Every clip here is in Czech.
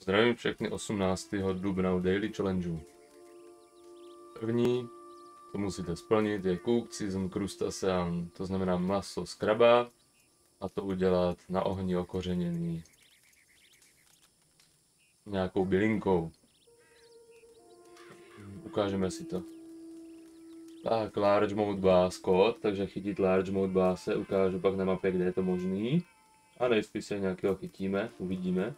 Zdravím všechny 18. dubna u Daily Challenge. První, to musíte splnit, je Cook Season Crustacean, to znamená maso z kraba a to udělat na ohni okořeněný nějakou bylinkou. Ukážeme si to. Tak, Large Mode Bass kód, takže chytit Large Mode se ukážu pak na mapě, kde je to možný. A nejspíš se nějakého chytíme, uvidíme.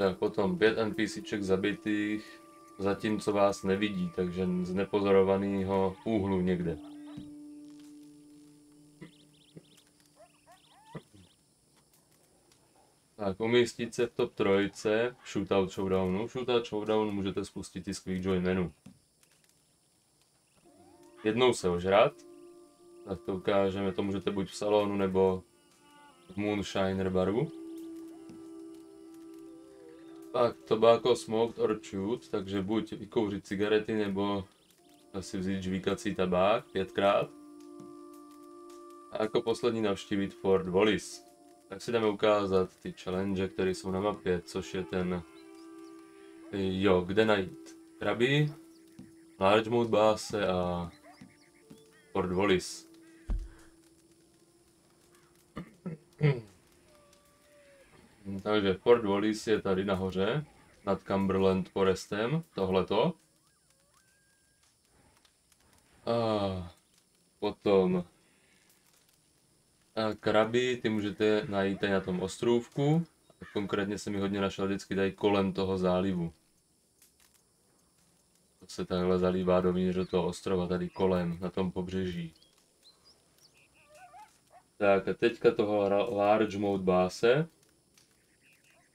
Tak potom 5 NPCček zabitých, zatímco vás nevidí, takže z nepozorovaného úhlu někde. Tak, umístit se v top trojce Shootout Showdownu. Shootout Showdown můžete spustit i z Quickjoy menu. Jednou se ožrat, tak to ukážeme, to můžete buď v salonu nebo v Moonshiner baru. Tak, tobacco smoked or chewed, takže buď vykouřit cigarety nebo asi vzít žvíkací tabák pětkrát. A jako poslední navštívit Fort Wallis. Tak si jdeme ukázat ty challenge, které jsou na mapě, což je ten... Jo, kde najít kraby, large mode base a Fort Wallis. Takže Fort Wallis je tady nahoře, nad Cumberland Forestem, tohleto. A potom a kraby, ty můžete najít tady na tom ostrůvku. Konkrétně se mi hodně našel vždycky tady kolem toho zálivu. To se takhle zalívá dovnitř do toho ostrova, tady kolem, na tom pobřeží. Tak a teďka toho large mode base.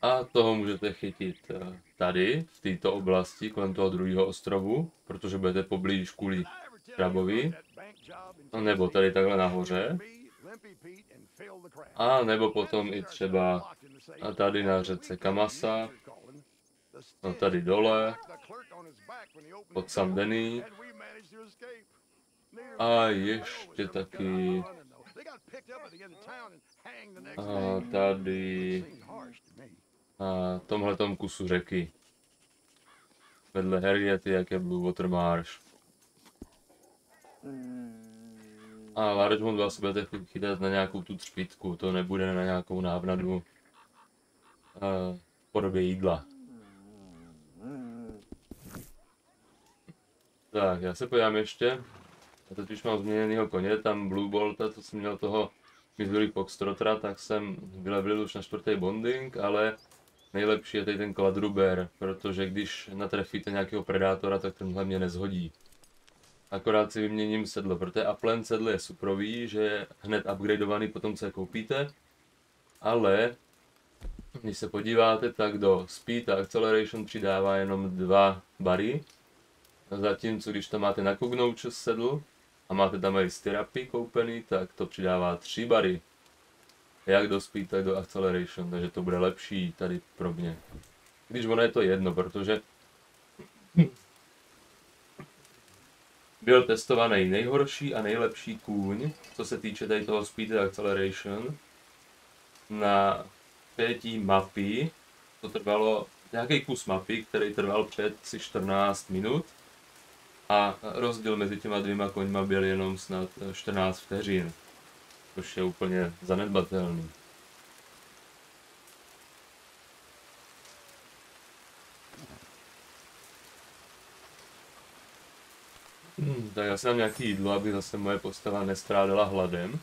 A toho můžete chytit eh, tady, v této oblasti, kolem toho druhého ostrovu, protože budete poblíž kvůli krabovi. A nebo tady takhle nahoře. A nebo potom i třeba a tady na řece Kamasa, no tady dole, pod Sandeny. A ještě taky a tady na tomhletom kusu řeky. Vedle Harriety, jak je Blue Water Marsh. A Largemont vás budete chytat na nějakou tu třpitku, to nebude na nějakou návnadu v podobě jídla. Tak, já se podívám ještě. Já teď už mám změněnýho koně, tam Blue Bolta, to jsem měl toho Missouri Foxtrotra, tak jsem vylevil už na čtvrtý bonding, ale nejlepší je tady ten Quadruber, protože když natrefíte nějakého predátora, tak tenhle mě nezhodí. Akorát si vyměním sedlo, protože Upland sedlo je suprový, že je hned upgradeovaný potom, co je koupíte. Ale, když se podíváte, tak do Speed a Acceleration přidává jenom dva bary. Zatímco, když to máte na Cognouches sedl a máte tam i Stirapy koupený, tak to přidává tři bary. Jak do Speed, tak do Acceleration, takže to bude lepší tady pro mě. Když ono je to jedno, protože byl testovaný nejhorší a nejlepší kůň, co se týče tady toho Speed Acceleration, na pětí mapy. To trvalo nějaký kus mapy, který trval před si 14 minut. A rozdíl mezi těma dvěma koňma byl jenom snad 14 vteřin, což je úplně zanedbatelný. Hmm, tak já dám nějaký jídlo, aby zase moje postava nestrádala hladem.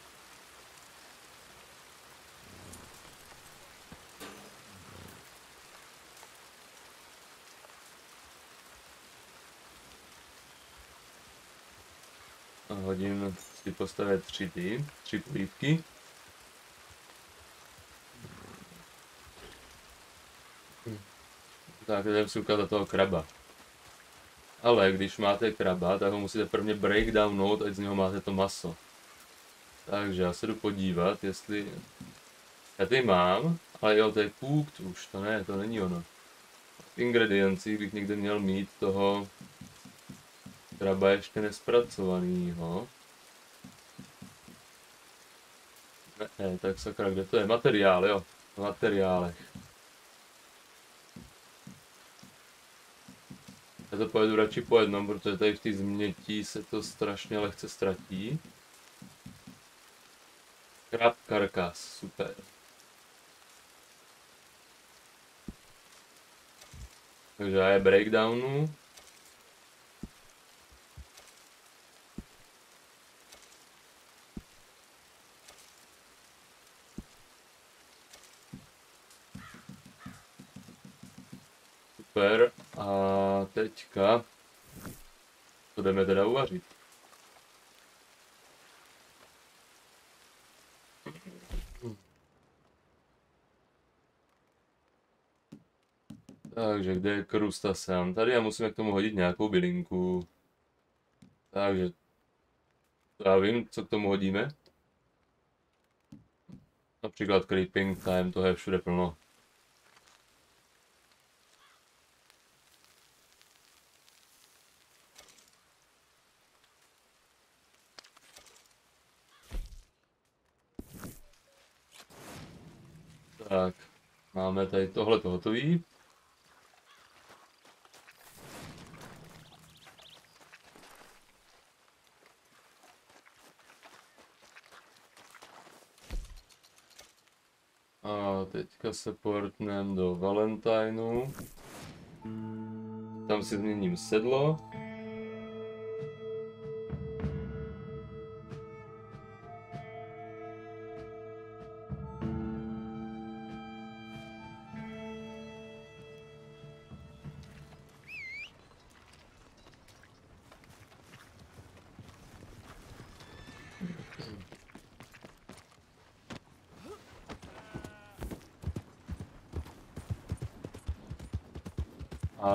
Hodím si postavit tři ty, tři polívky. Tak, jdem si ukázat toho kraba. Ale když máte kraba, tak ho musíte prvně breakdownout, ať z něho máte to maso. Takže já se jdu podívat, jestli... Já tady mám, ale jo, to je cooked už, to ne, to není ono. V ingrediencích bych někde měl mít toho kraba ještě nespracovanýho. Ne, tak sakra, kde to je? Materiál, jo. V materiálech. Já to pojedu radši po jednom, protože tady v té změtí se to strašně lehce ztratí. Krab karkas, super. Takže já je breakdownu. Super. A teďka to jdeme teda uvařit. Takže kde je krustasán? Tady já musíme k tomu hodit nějakou bylinku. Takže já vím, co k tomu hodíme. Například creeping time, toho je všude plno. Tak, máme tady tohle hotový. A teďka se portnem do Valentineu. Tam si změním sedlo.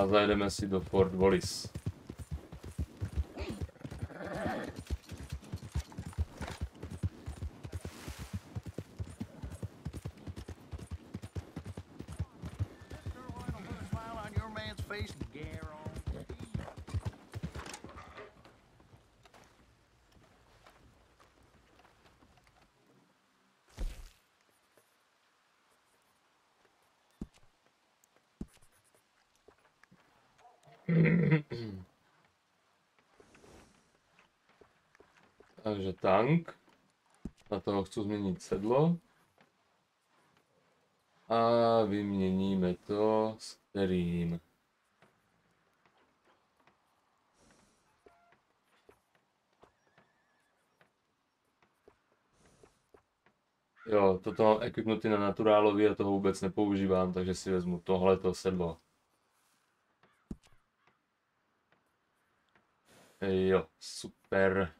Zajedeme si do Fort Wallis. Face and guarantee. Takže tank. Na toho chci změnit sedlo. A vyměníme to s kterým? Jo, toto mám equipnutý na naturálový a toho vůbec nepoužívám, takže si vezmu tohleto sedlo. Jo, super.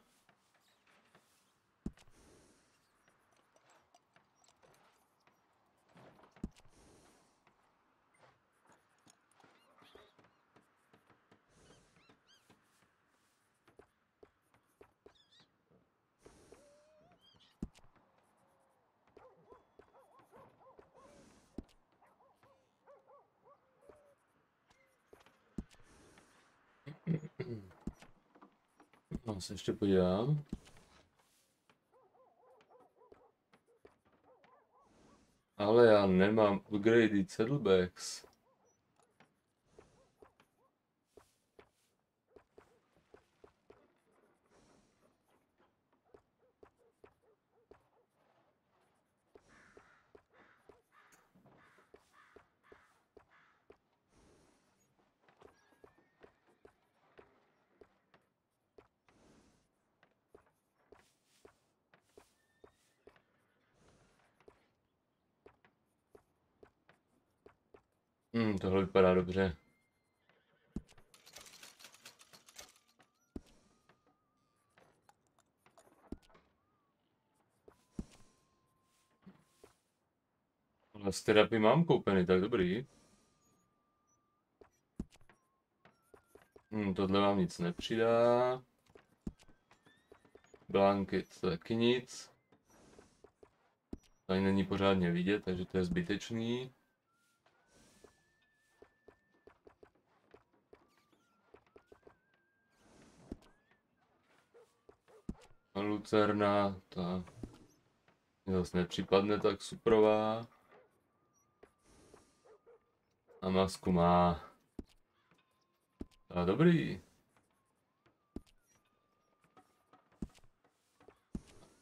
No, se ještě podívám. Ale já nemám upgraded saddlebags. Hmm, tohle vypadá dobře. Ale terapii mám koupený, tak dobrý. Hmm, tohle vám nic nepřidá. Blanket taky nic. Tady není pořádně vidět, takže to je zbytečný. Lucerna, ta Mně zase nepřipadne tak suprová. A masku má. A dobrý.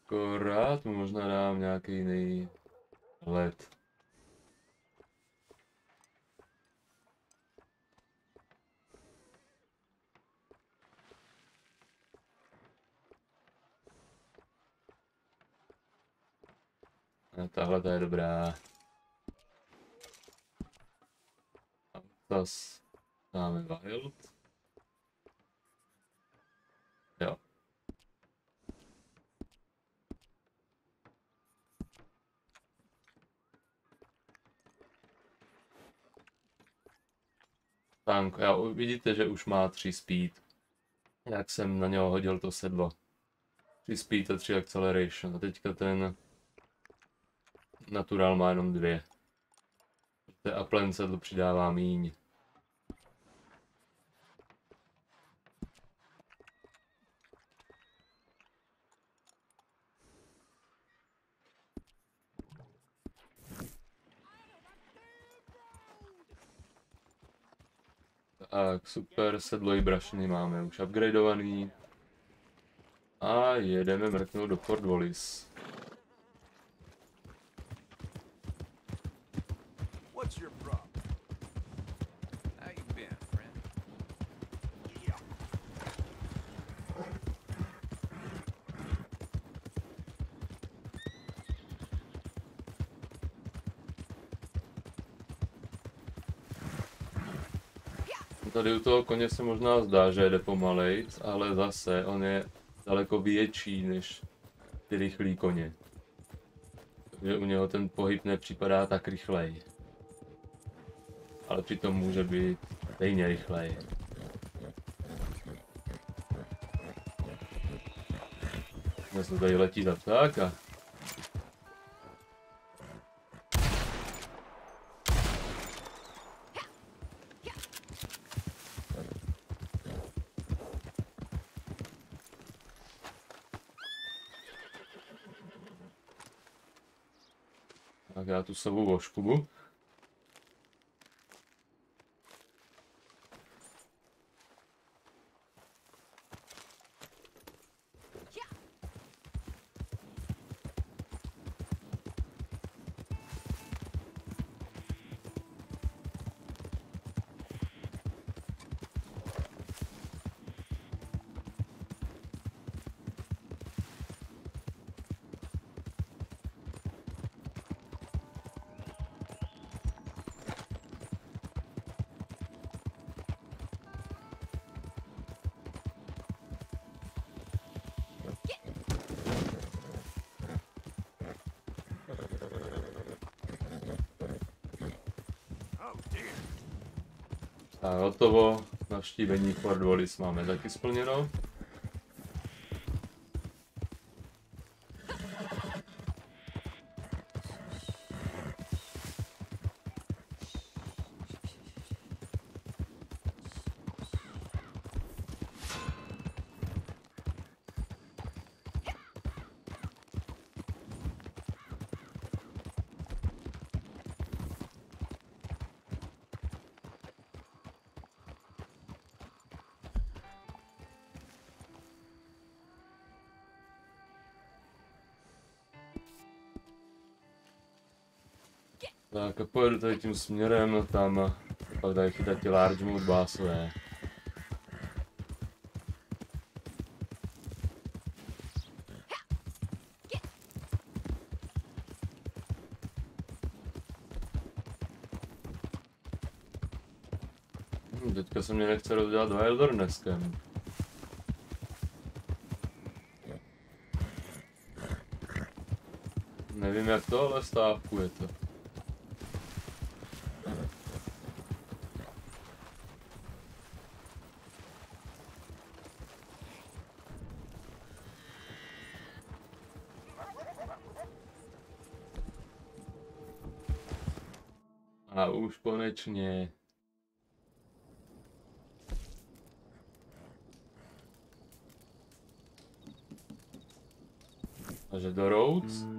Akorát mu možná dám nějaký jiný led. A tahle ta je dobrá. Zas dáme wild. Jo. Tank, já vidíte, že už má 3 speed. Jak jsem na něho hodil to sedlo. 3 speed a 3 acceleration. A teďka ten natural má jenom dvě. Té Applen sedlo přidává míň. Tak, super, sedlo i brašny máme už upgradeovaný. A jedeme mrknout do Fort Wallis. What's your problem? How you been, friend? Yeah. Tady u toho koně se možná zdá, že jede pomalejc, ale zase on je daleko větší než ty rychlí koně. Takže u něho ten pohyb nepřipadá tak rychlej. Ale přitom může být stejně rychlej. Dnes to tady letí za ptáka. Tak já tu sovu voškubu. Tak hotovo. Navštívení Fort Wallis máme taky splněno. Tak a pojedu tady tím směrem, tam pak dají chytat ty large mode básové. Hm, teďka se mě nechce rozdělat Wildernesskem. Nevím jak to, ale stávkuje to. Už konečně. Takže do Rhodes.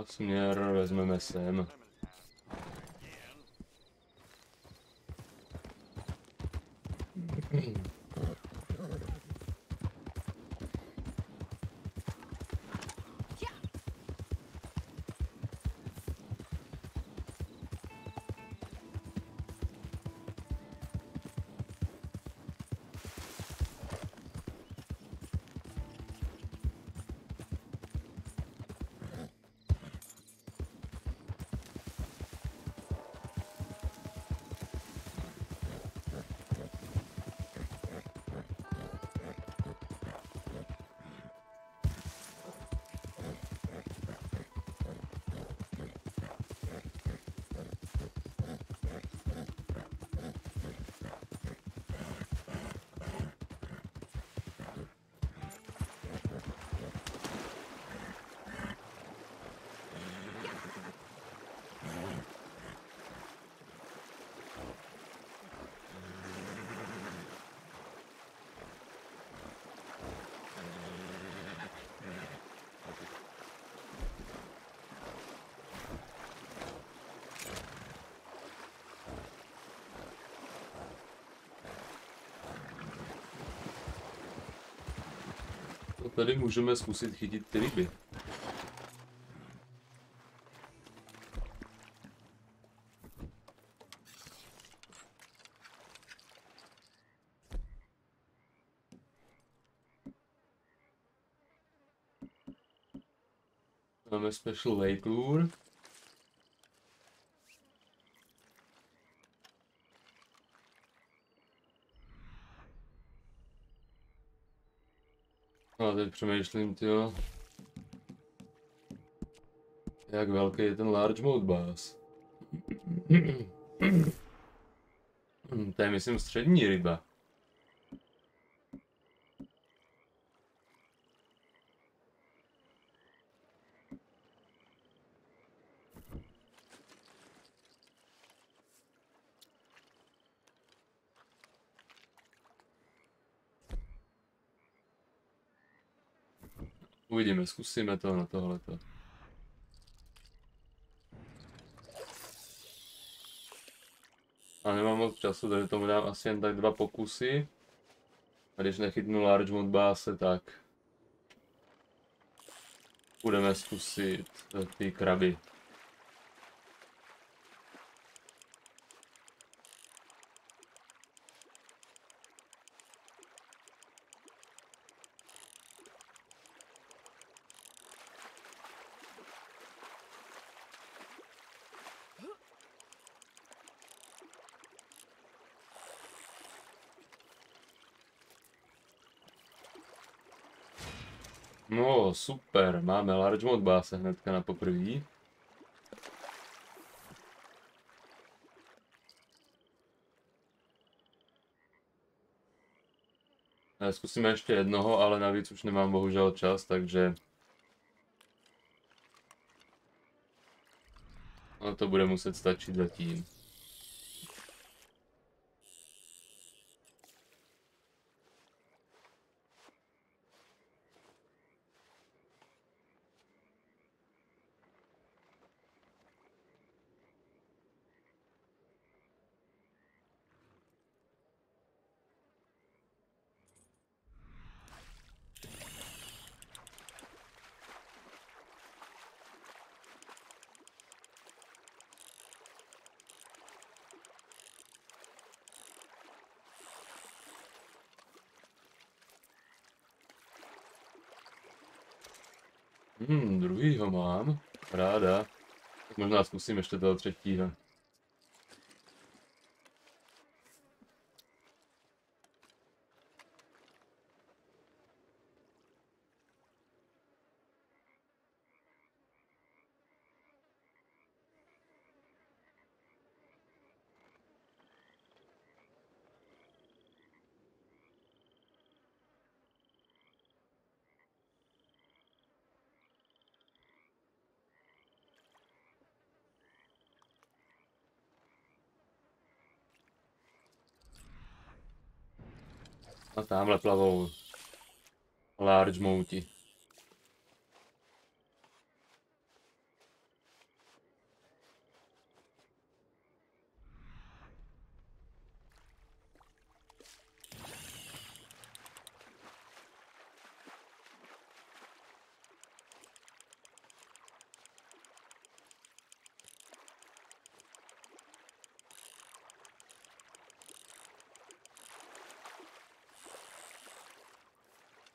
A směr vezmeme sem. Tady můžeme zkusit chytit ty ryby. Máme special lake lure. No a teď přemýšlím, tyjo. Jak velký je ten large mode bass? Hm, to je myslím střední ryba. Uvidíme, zkusíme to na tohleto. A nemám moc času, takže tomu dám asi jen tak dva pokusy. A když nechytnu large mod base, tak budeme zkusit eh, ty kraby. Super, máme large mod base hnedka na poprvé. Eh, Zkusíme ještě jednoho, ale navíc už nemám bohužel čas, takže... No to bude muset stačit zatím. Hmm, druhýho mám. Ráda. Tak možná zkusím ještě toho třetího. A tamhle plavou large mouti.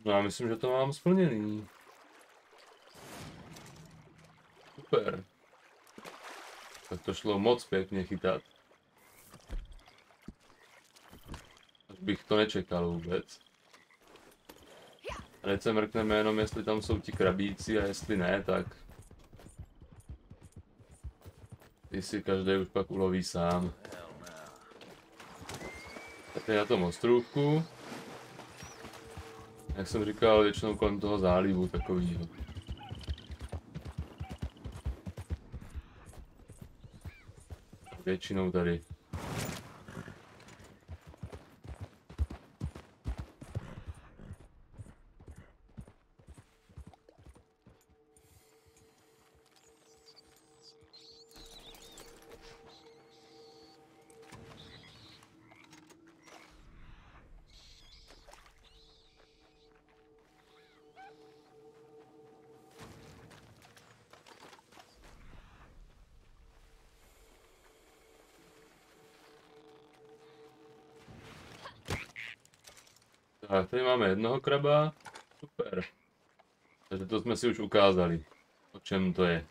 No já myslím, že to mám splněný. Super. Tak to šlo moc pěkně chytat. Až bych to nečekal vůbec. Teď se mrkneme jenom, jestli tam jsou ti krabíci a jestli ne, tak... Ty si každý už pak uloví sám. Tak na tom ostrůvku. Jak jsem říkal, většinou kolem toho zálivu takovýho. Většinou tady. Tak, tady máme jednoho kraba. Super. Takže to jsme si už ukázali. O čem to je.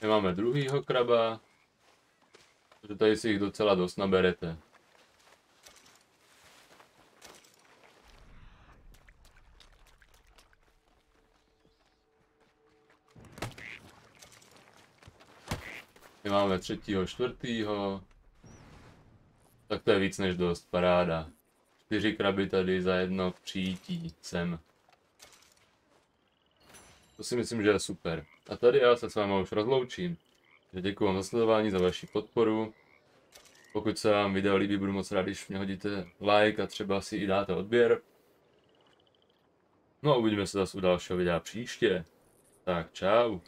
Tady máme druhýho kraba. Takže tady si jich docela dost naberete. My máme třetího, čtvrtýho. Tak to je víc než dost, paráda. Čtyři kraby tady za jedno přijítí sem. To si myslím, že je super. A tady já se s vámi už rozloučím. Děkuji vám za sledování, za vaši podporu. Pokud se vám video líbí, budu moc rád, když mě hodíte like a třeba si i dáte odběr. No a uvidíme se zase u dalšího videa příště. Tak čau.